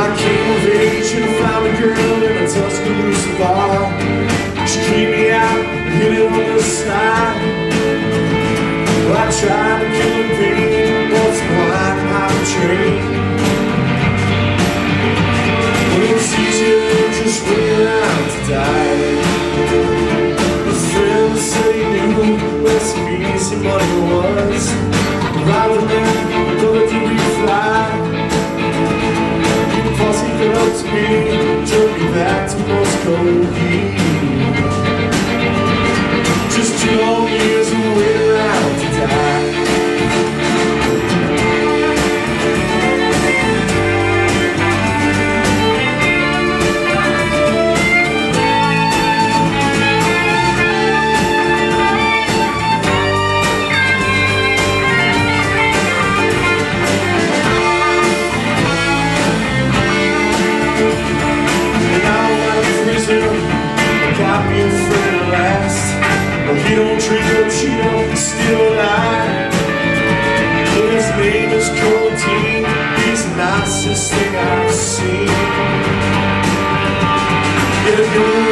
I came of age and found a girl in a Tuscaloosa bar. She cleaned me out and hit it on the side Well, I tried to kill the pain Once blind out the train Well, it's easier to just wait around to die. A friend said he knew some easy money was. Rather than you. you.